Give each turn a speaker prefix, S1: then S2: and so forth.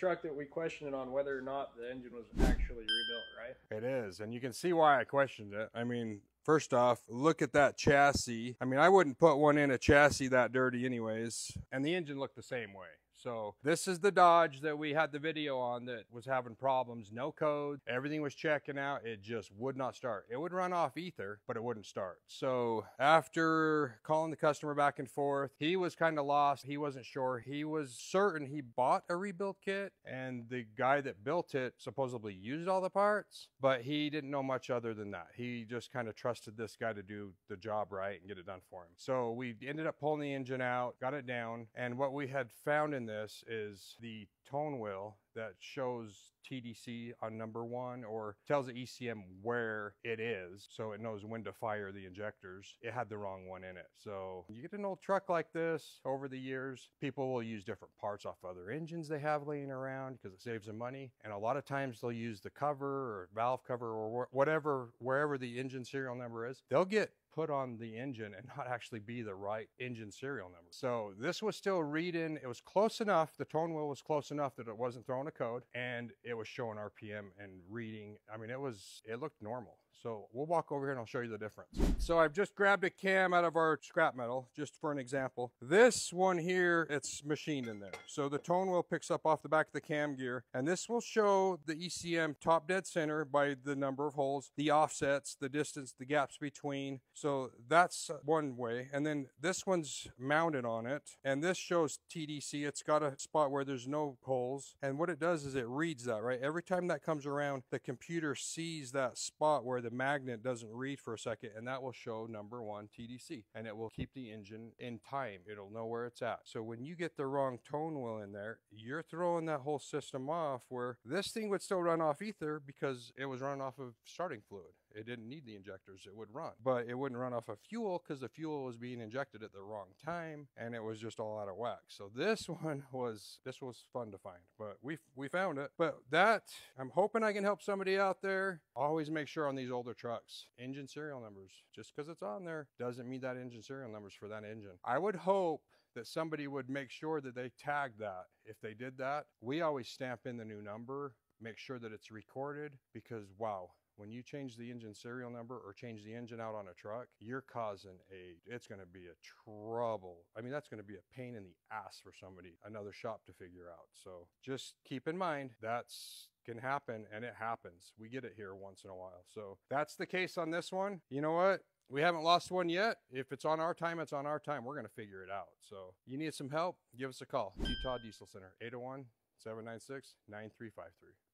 S1: truck that we questioned on whether or not the engine was actually rebuilt, right?
S2: It is, and you can see why I questioned it. I mean, First off, look at that chassis. I mean, I wouldn't put one in a chassis that dirty anyways. And the engine looked the same way. So this is the Dodge that we had the video on that was having problems, no code, everything was checking out, it just would not start. It would run off ether, but it wouldn't start. So after calling the customer back and forth, he was kind of lost. He wasn't sure. He was certain he bought a rebuild kit and the guy that built it supposedly used all the parts, but he didn't know much other than that. He just kind of trusted this guy to do the job right and get it done for him. So we ended up pulling the engine out, got it down, and what we had found in this is the tone wheel that shows TDC on number one or tells the ECM where it is so it knows when to fire the injectors. It had the wrong one in it. So you get an old truck like this over the years, people will use different parts off other engines they have laying around because it saves them money. And a lot of times they'll use the cover or valve cover or whatever, wherever the engine serial number is. They'll get put on the engine and not actually be the right engine serial number. So this was still reading, it was close enough, the tone wheel was close enough that it wasn't throwing a code and it was showing RPM and reading. I mean, it was, it looked normal. So we'll walk over here and I'll show you the difference. So I've just grabbed a cam out of our scrap metal, just for an example. This one here, it's machined in there. So the tone wheel picks up off the back of the cam gear, and this will show the ECM top dead center by the number of holes, the offsets, the distance, the gaps between. So that's one way. And then this one's mounted on it, and this shows TDC. It's got a spot where there's no holes. And what it does is it reads that, right? Every time that comes around, the computer sees that spot where the the magnet doesn't read for a second and that will show number one TDC and it will keep the engine in time. It'll know where it's at. So when you get the wrong tone wheel in there, you're throwing that whole system off where this thing would still run off ether because it was running off of starting fluid. It didn't need the injectors, it would run. But it wouldn't run off of fuel because the fuel was being injected at the wrong time and it was just all out of whack. So this one was this was fun to find, but we we found it. But that I'm hoping I can help somebody out there. Always make sure on these older trucks, engine serial numbers. Just because it's on there doesn't mean that engine serial numbers for that engine. I would hope that somebody would make sure that they tag that. If they did that, we always stamp in the new number, make sure that it's recorded because wow, when you change the engine serial number or change the engine out on a truck, you're causing a, it's going to be a trouble. I mean, that's going to be a pain in the ass for somebody, another shop to figure out. So just keep in mind that's can happen and it happens. We get it here once in a while. So that's the case on this one. You know what? We haven't lost one yet. If it's on our time, it's on our time. We're going to figure it out. So you need some help, give us a call. Utah Diesel Center, 801 796 9353.